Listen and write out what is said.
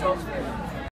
Thank.